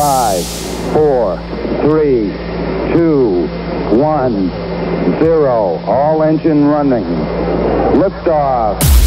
five, four, three, two, one, zero. All engine running. Liftoff.